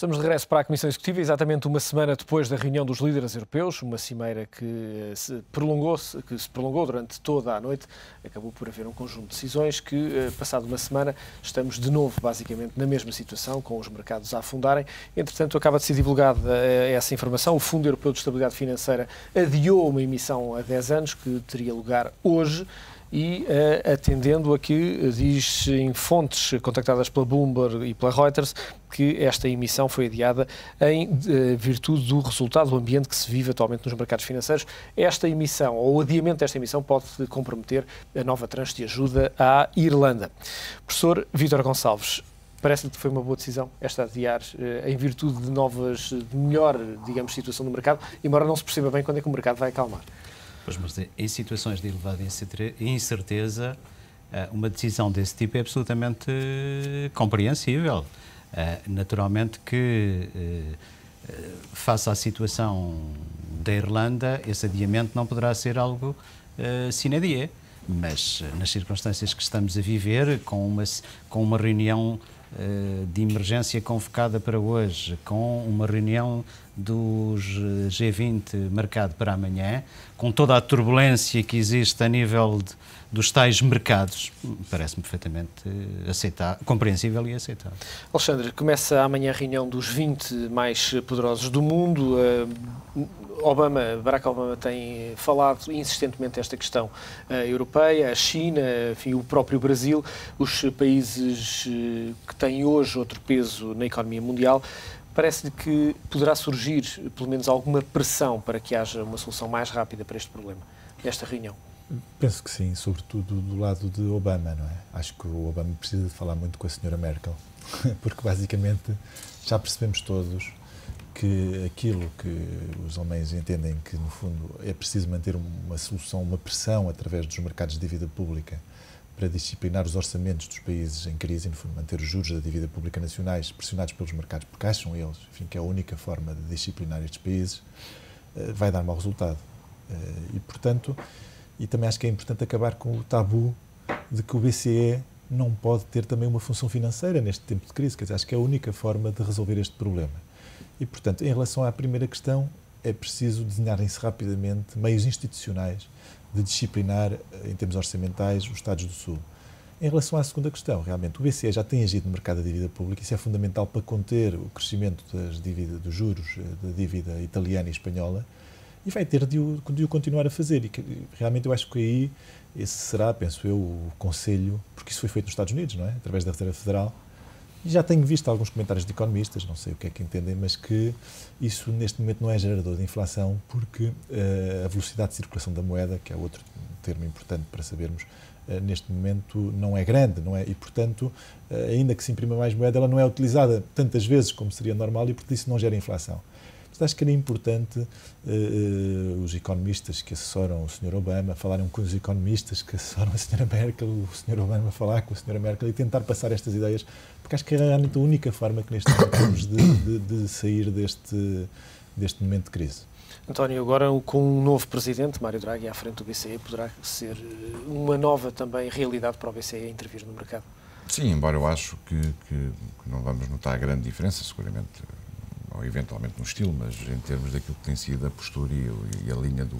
Estamos de regresso para a Comissão Executiva, exatamente uma semana depois da reunião dos líderes europeus, uma cimeira que eh, se prolongou, que se prolongou durante toda a noite. Acabou por haver um conjunto de decisões que, eh, passado uma semana, estamos de novo, basicamente, na mesma situação, com os mercados a afundarem. Entretanto, acaba de ser divulgada eh, essa informação. O Fundo Europeu de Estabilidade Financeira adiou uma emissão a 10 anos, que teria lugar hoje e uh, atendendo a que diz em fontes contactadas pela Bloomberg e pela Reuters que esta emissão foi adiada em uh, virtude do resultado do ambiente que se vive atualmente nos mercados financeiros. Esta emissão, ou o adiamento desta emissão, pode comprometer a nova tranche de ajuda à Irlanda. Professor Vítor Gonçalves, parece-lhe que foi uma boa decisão esta adiar uh, em virtude de novas, de melhor, digamos, situação do mercado, embora não se perceba bem quando é que o mercado vai acalmar. Pois, mas em situações de elevada incerteza, eh, uma decisão desse tipo é absolutamente compreensível. Eh, naturalmente que, eh, face à situação da Irlanda, esse adiamento não poderá ser algo sine die, mas nas circunstâncias que estamos a viver, com uma, com uma reunião de emergência convocada para hoje, com uma reunião dos G20 marcado para amanhã, com toda a turbulência que existe a nível de, dos tais mercados, parece-me perfeitamente aceitável, compreensível e aceitável. Alexandre, começa amanhã a reunião dos 20 mais poderosos do mundo. Uh, Obama, Barack Obama tem falado insistentemente esta questão europeia, a China, enfim, o próprio Brasil, os países que têm hoje outro peso na economia mundial. Parece-lhe que poderá surgir, pelo menos, alguma pressão para que haja uma solução mais rápida para este problema, nesta reunião? Penso que sim, sobretudo do lado de Obama, não é? Acho que o Obama precisa de falar muito com a senhora Merkel, porque basicamente já percebemos todos que aquilo que os alemães entendem que, no fundo, é preciso manter uma solução, uma pressão através dos mercados de dívida pública para disciplinar os orçamentos dos países em crise, no fundo, manter os juros da dívida pública nacionais pressionados pelos mercados, porque acham eles enfim, que é a única forma de disciplinar estes países, eh, vai dar mau resultado. Eh, e, portanto, e também acho que é importante acabar com o tabu de que o BCE não pode ter também uma função financeira neste tempo de crise. Quer dizer, acho que é a única forma de resolver este problema. E, portanto, em relação à primeira questão, é preciso desenharem-se rapidamente meios institucionais de disciplinar, em termos orçamentais, os Estados do Sul. Em relação à segunda questão, realmente, o BCE já tem agido no mercado da dívida pública, isso é fundamental para conter o crescimento das dívida, dos juros eh, da dívida italiana e espanhola, e vai ter de o, de o continuar a fazer. E que, realmente eu acho que aí esse será, penso eu, o conselho, porque isso foi feito nos Estados Unidos, não é? Através da Reserva Federal, já tenho visto alguns comentários de economistas, não sei o que é que entendem, mas que isso neste momento não é gerador de inflação porque uh, a velocidade de circulação da moeda, que é outro termo importante para sabermos, uh, neste momento não é grande, não é? E portanto, uh, ainda que se imprima mais moeda, ela não é utilizada tantas vezes como seria normal e por isso não gera inflação. Portanto, acho que era importante os economistas que assessoram o Sr. Obama falarem com os economistas que assessoram a Sra. Merkel, o Sr. Obama falar com a Sra. Merkel e tentar passar estas ideias porque acho que é realmente a única forma que neste momento temos de, de, de sair deste, deste momento de crise. António, agora com um novo presidente, Mário Draghi, à frente do BCE, poderá ser eh, uma nova também realidade para o BCE intervir no mercado? Sim, embora eu acho que, que, que não vamos notar grande diferença, seguramente, ou eventualmente no estilo, mas em termos daquilo que tem sido a postura e, a linha do,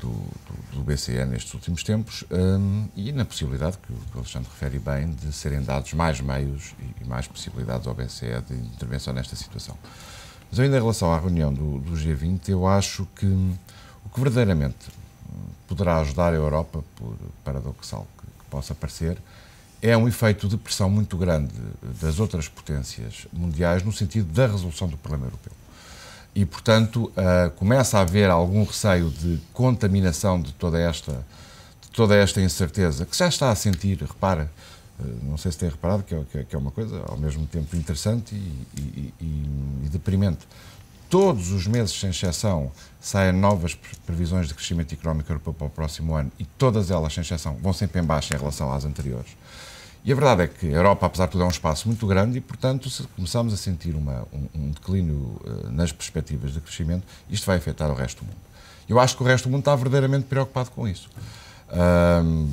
do, do, do BCE nestes últimos tempos um, e na possibilidade, que o Alexandre refere bem, de serem dados mais meios e, mais possibilidades ao BCE de intervenção nesta situação. Mas ainda em relação à reunião do, do G20, eu acho que o que verdadeiramente poderá ajudar a Europa, por paradoxal que, que possa parecer, é um efeito de pressão muito grande das outras potências mundiais no sentido da resolução do problema europeu e, portanto, uh, começa a haver algum receio de contaminação de toda esta, de toda esta incerteza, que já está a sentir, repara, uh, não sei se tem reparado, que é, que é, uma coisa ao mesmo tempo interessante e, e, e, e deprimente. Todos os meses, sem exceção, saem novas previsões de crescimento económico europeu para o próximo ano e todas elas, sem exceção, vão sempre em baixa em relação às anteriores. E a verdade é que a Europa, apesar de tudo, é um espaço muito grande e, portanto, se começamos a sentir uma, um, um, declínio uh, nas perspectivas de crescimento, isto vai afetar o resto do mundo. Eu acho que o resto do mundo está verdadeiramente preocupado com isso.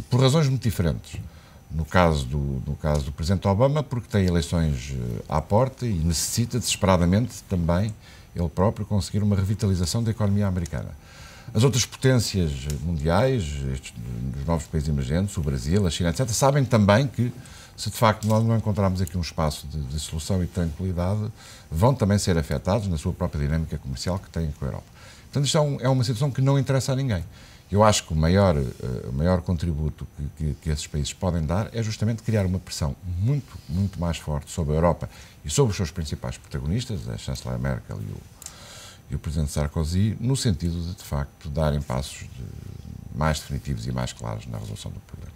por razões muito diferentes. no caso do, no caso do Presidente Obama, porque tem eleições à porta e necessita desesperadamente também ele próprio conseguir uma revitalização da economia americana. As outras potências mundiais, estes, os novos países emergentes, o Brasil, a China, etc., sabem também que, se de facto nós não encontrarmos aqui um espaço de, de solução e de tranquilidade, vão também ser afetados na sua própria dinâmica comercial que têm com a Europa. Portanto, isto é, um, é uma situação que não interessa a ninguém. Eu acho que o maior, uh, maior contributo que, que, que, esses países podem dar é justamente criar uma pressão muito, muito mais forte sobre a Europa e sobre os seus principais protagonistas, a chanceler Merkel e o, e o Presidente Sarkozy, no sentido de, de facto, darem passos de, mais definitivos e mais claros na resolução do problema.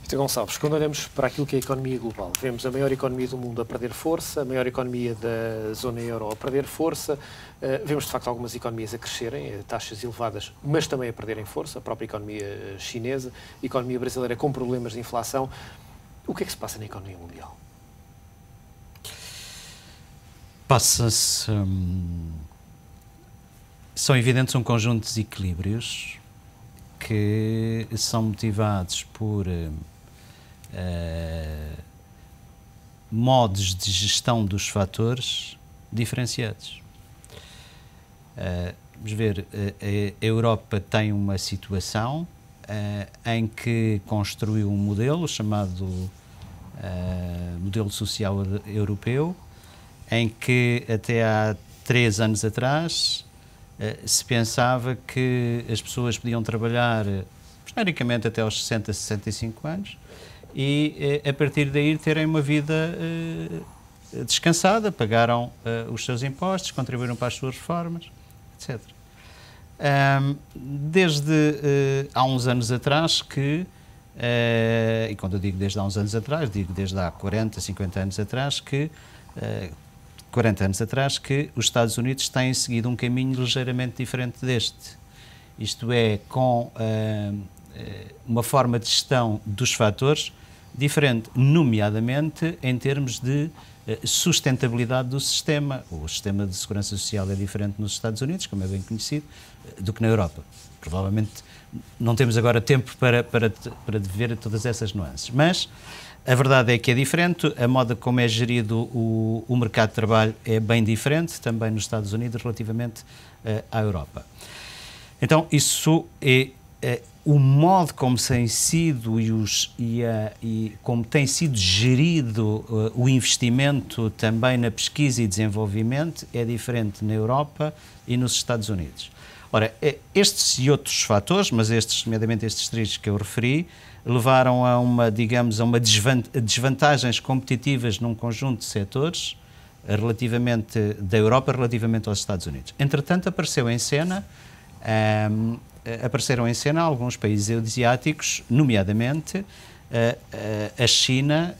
Mr. Gonçalves, quando olhamos para aquilo que é a economia global, vemos a maior economia do mundo a perder força, a maior economia da zona euro a perder força, uh, vemos de facto algumas economias a crescerem, a taxas elevadas, mas também a perderem força, a própria economia chinesa, a economia brasileira com problemas de inflação. O que é que se passa na economia mundial? Passa-se. Hum, são evidentes um conjunto de desequilíbrios que são motivados por uh, modos de gestão dos fatores diferenciados. Uh, vamos ver, a Europa tem uma situação uh, em que construiu um modelo chamado modelo social europeu, em que até há três anos atrás se pensava que as pessoas podiam trabalhar genericamente até aos 60, 65 anos e a partir daí terem uma vida descansada, pagaram os seus impostos, contribuíram para as suas reformas, etc. desde há uns anos atrás que e quando eu digo desde há uns anos atrás, digo desde há 40, 50 anos atrás, que, 40 anos atrás, que os Estados Unidos têm seguido um caminho ligeiramente diferente deste. Isto é, com uh, uma forma de gestão dos fatores diferente, nomeadamente em termos de sustentabilidade do sistema. O sistema de segurança social é diferente nos Estados Unidos, como é bem conhecido, do que na Europa. Provavelmente não temos agora tempo para, para, para ver todas essas nuances. Mas a verdade é que é diferente, a moda como é gerido o, o mercado de trabalho é bem diferente, também nos Estados Unidos, relativamente uh, à Europa. Então, isso é, é, o modo como tem sido e, os, e, a, e como tem sido gerido uh, o investimento também na pesquisa e desenvolvimento é diferente na Europa e nos Estados Unidos. Ora, estes e outros fatores, mas estes, nomeadamente estes três que eu referi, levaram a uma, digamos, a uma desvantagens competitivas num conjunto de setores relativamente da Europa relativamente aos Estados Unidos. Entretanto, apareceu em cena um, apareceram em cena alguns países asiáticos, nomeadamente a China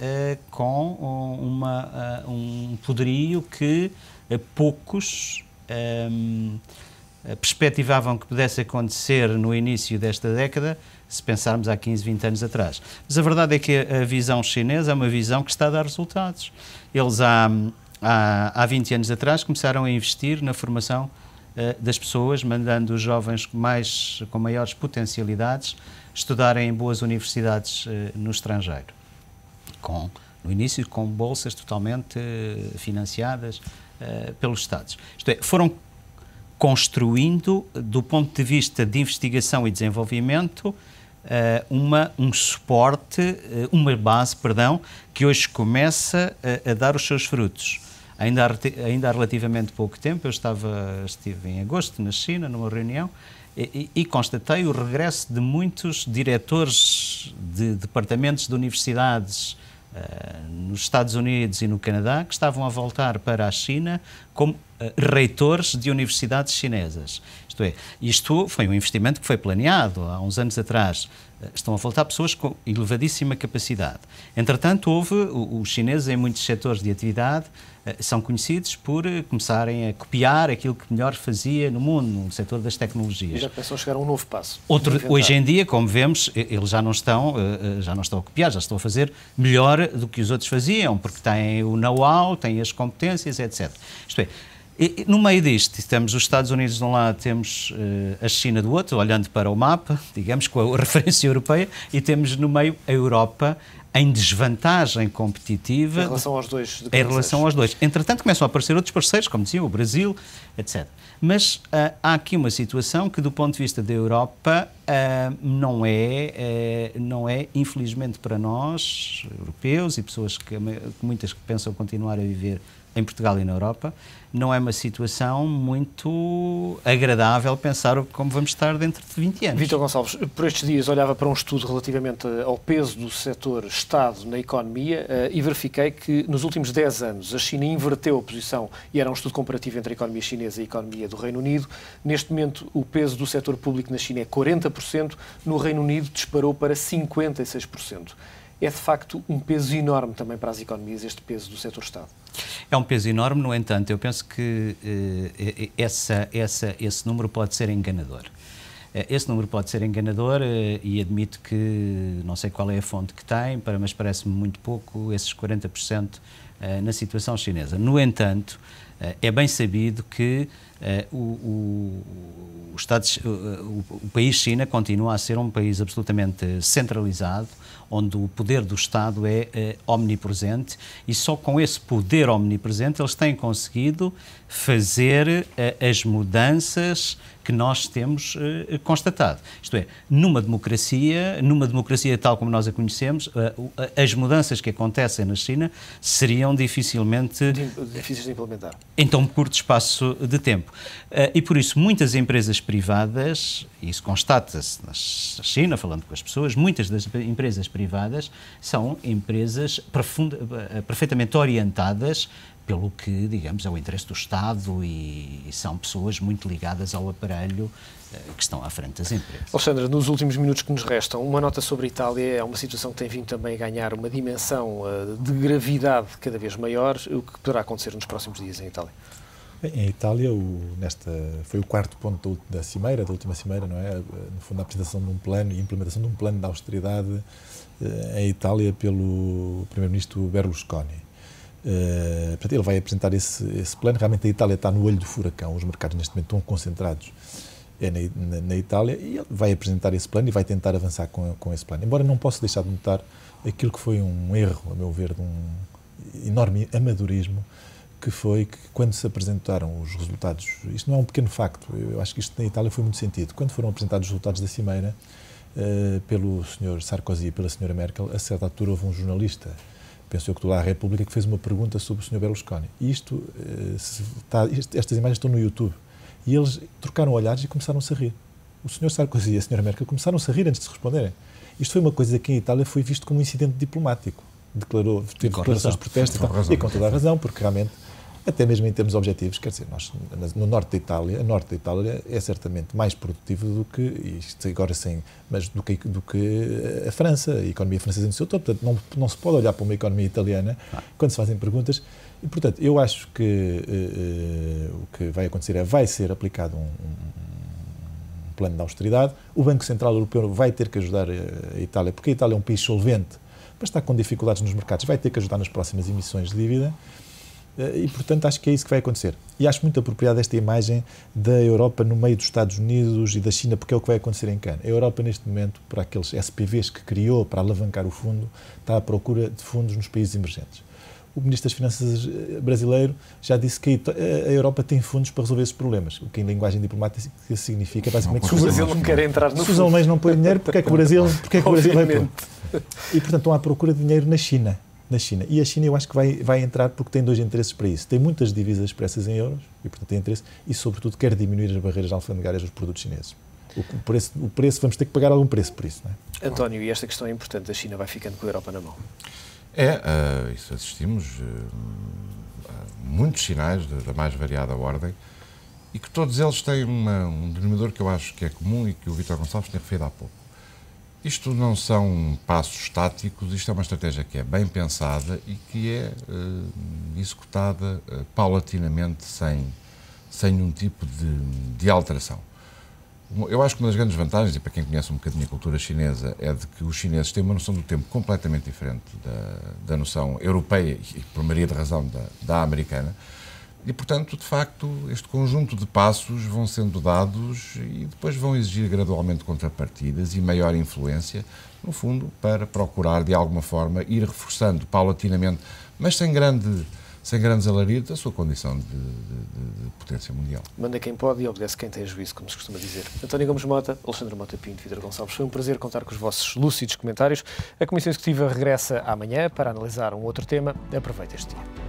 com uma, um poderio que poucos um, eh, perspectivavam que pudesse acontecer no início desta década, se pensarmos há 15, 20 anos atrás. Mas a verdade é que a visão chinesa é uma visão que está a dar resultados. Eles há, há, há 20 anos atrás começaram a investir na formação uh, das pessoas, mandando os jovens mais, com maiores potencialidades estudarem em boas universidades uh, no estrangeiro. Com, no início, com bolsas totalmente uh, financiadas pelos Estados. Isto é, foram construindo, do ponto de vista de investigação e desenvolvimento, uma, um suporte, eh, uma base, perdão, que hoje começa a, a dar os seus frutos. Ainda há, ainda há relativamente pouco tempo, eu estava, estive em agosto na China, numa reunião, e, e, constatei o regresso de muitos diretores de departamentos de universidades nos Estados Unidos e no Canadá que estavam a voltar para a China como eh, reitores de universidades chinesas. Isto é, isto foi um investimento que foi planeado há uns anos atrás. Eh, estão a voltar pessoas com elevadíssima capacidade. Entretanto, houve, os chineses em muitos setores de atividade eh, são conhecidos por começarem a copiar aquilo que melhor fazia no mundo, no setor das tecnologias. E já a chegar a um novo passo. Outro, hoje em dia, como vemos, eles já não estão, já não estão a copiar, já estão a fazer melhor do que os outros faziam, porque têm o know-how, têm as competências, etc. Isto é, no meio disto, temos os Estados Unidos de um lado, temos uh, a China do outro, olhando para o mapa, digamos, com a referência europeia, e temos no meio a Europa, em desvantagem competitiva. Em relação aos dois. Em relação aos dois. Entretanto, começam a aparecer outros parceiros, como dizia o Brasil, etc. Mas uh, há aqui uma situação que, do ponto de vista da Europa, uh, não, é, uh, não é, infelizmente para nós, europeus e pessoas que, muitas que pensam continuar a viver em Portugal e na Europa, não é uma situação muito agradável pensar como vamos estar dentro de 20 anos. Vitor Gonçalves, por estes dias olhava para um estudo relativamente ao peso do setor Estado na economia uh, e verifiquei que nos últimos 10 anos a China inverteu a posição, e era um estudo comparativo entre a economia chinesa e a economia do Reino Unido. Neste momento, o peso do setor público na China é 40%, no Reino Unido disparou para 56% é de facto um peso enorme também para as economias, este peso do setor Estado. É um peso enorme, no entanto, eu penso que eh, essa, essa, esse número pode ser enganador. Eh, esse número pode ser enganador eh, e admito que não sei qual é a fonte que tem, mas parece-me muito pouco esses 40% eh, na situação chinesa. No entanto, eh, é bem sabido que eh, o, o, o, o, o país China continua a ser um país absolutamente centralizado, onde o poder do Estado é, é omnipresente e só com esse poder omnipresente eles têm conseguido fazer as mudanças que nós temos uh, constatado. Isto é, numa democracia, numa democracia tal como nós a conhecemos, uh, as mudanças que acontecem na China seriam dificilmente difíceis de implementar. Em tão curto espaço de tempo. Uh, e por isso muitas empresas privadas, isso constata-se na China, falando com as pessoas, muitas das empresas privadas são empresas perfeitamente orientadas pelo que, digamos, é o interesse do Estado e, e são pessoas muito ligadas ao aparelho eh, que estão à frente das empresas. Alexandra, nos últimos minutos que nos restam, uma nota sobre a Itália é uma situação que tem vindo também a ganhar uma dimensão de gravidade cada vez maior. O que poderá acontecer nos próximos dias em Itália? Bem, em Itália, o, nesta, foi o quarto ponto da cimeira, da última cimeira, não é? No fundo, a apresentação de um plano e implementação de um plano de austeridade uh, em Itália pelo primeiro-ministro Berlusconi. Uh, portanto, ele vai apresentar esse, esse, plano. Realmente a Itália está no olho do furacão, os mercados neste momento estão concentrados é na, na, na, Itália e ele vai apresentar esse plano e vai tentar avançar com, com esse plano. Embora não possa deixar de notar aquilo que foi um erro, a meu ver, de um enorme amadorismo, que foi que quando se apresentaram os resultados, isto não é um pequeno facto, eu acho que isto na Itália foi muito sentido, quando foram apresentados os resultados da Cimeira uh, pelo Sr. Sarkozy e pela Sra. Merkel, a certa altura houve um jornalista penso eu que do lá a República, que fez uma pergunta sobre o Sr. Berlusconi. E isto, eh, está, estas imagens estão no YouTube. E eles trocaram olhares e começaram-se a rir. O Sr. Sarkozy e a Sra. Merkel começaram-se a rir antes de responderem. Isto foi uma coisa que em Itália foi visto como um incidente diplomático. Declarou, teve declarações de protesto e, tal, e com toda a razão, porque realmente até mesmo em termos objetivos, quer dizer, nós no norte da Itália, a norte da Itália é certamente mais produtivo do que, isto agora sem, mas do que, do que a França, a economia francesa no seu todo, portanto não, não se pode olhar para uma economia italiana ah. quando se fazem perguntas, e portanto eu acho que uh, uh, o que vai acontecer é, vai ser aplicado um, um plano de austeridade, o Banco Central Europeu vai ter que ajudar a Itália, porque a Itália é um país solvente, mas está com dificuldades nos mercados, vai ter que ajudar nas próximas emissões de dívida, eh, e, portanto, acho que é isso que vai acontecer. E acho muito apropriada esta imagem da Europa no meio dos Estados Unidos e da China, porque é o que vai acontecer em Cannes. A Europa, neste momento, por aqueles SPVs que criou para alavancar o fundo, está à procura de fundos nos países emergentes. O Ministro das Finanças eh, brasileiro já disse que a Europa tem fundos para resolver esses problemas, o que em linguagem diplomática significa basicamente que o Brasil não quer entrar no Se os alemães não põem dinheiro, porque é que o Brasil, porque é que o Brasil vai pôr? E, portanto, estão à procura de dinheiro na China na China. E a China eu acho que vai, vai entrar porque tem dois interesses para isso. Tem muitas divisas expressas em euros e, portanto, tem interesse e, sobretudo, quer diminuir as barreiras alfandegárias dos produtos chineses. O, preço, o preço, vamos ter que pagar algum preço por isso. Não é? António, e esta questão é importante, a China vai ficando com a Europa na mão. É, uh, isso assistimos uh, muitos sinais da mais variada ordem e que todos eles têm uma, um denominador que eu acho que é comum e que o Vitor Gonçalves tem referido há pouco. Isto não são passos estáticos, isto é uma estratégia que é bem pensada e que é uh, executada uh, paulatinamente, sem, sem nenhum tipo de, de alteração. Eu acho que uma das grandes vantagens, e para quem conhece um bocadinho a cultura chinesa, é de que os chineses têm uma noção do tempo completamente diferente da, da noção europeia e, por maioria de razão, da, da americana. E, portanto, de facto, este conjunto de passos vão sendo dados e depois vão exigir gradualmente contrapartidas e maior influência, no fundo, para procurar, de alguma forma, ir reforçando paulatinamente, mas sem grande sem grandes alaridos, a sua condição de, de, de, potência mundial. Manda quem pode e obedece quem tem juízo, como se costuma dizer. António Gomes Mota, Alexandre Mota Pinto, Vitor Gonçalves, foi um prazer contar com os vossos lúcidos comentários. A Comissão Executiva regressa amanhã para analisar um outro tema. Aproveite este dia.